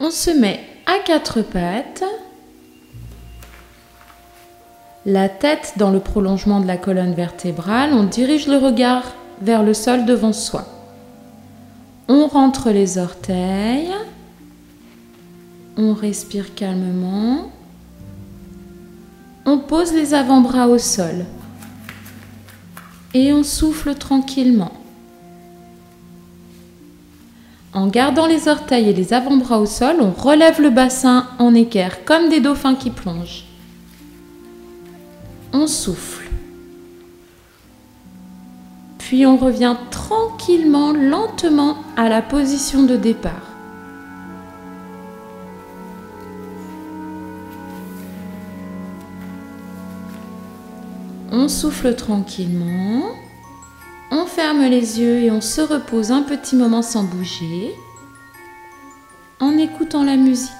On se met à quatre pattes, la tête dans le prolongement de la colonne vertébrale, on dirige le regard vers le sol devant soi. On rentre les orteils, on respire calmement, on pose les avant-bras au sol et on souffle tranquillement. En gardant les orteils et les avant-bras au sol, on relève le bassin en équerre comme des dauphins qui plongent. On souffle. Puis on revient tranquillement, lentement à la position de départ. On souffle tranquillement. On ferme les yeux et on se repose un petit moment sans bouger en écoutant la musique.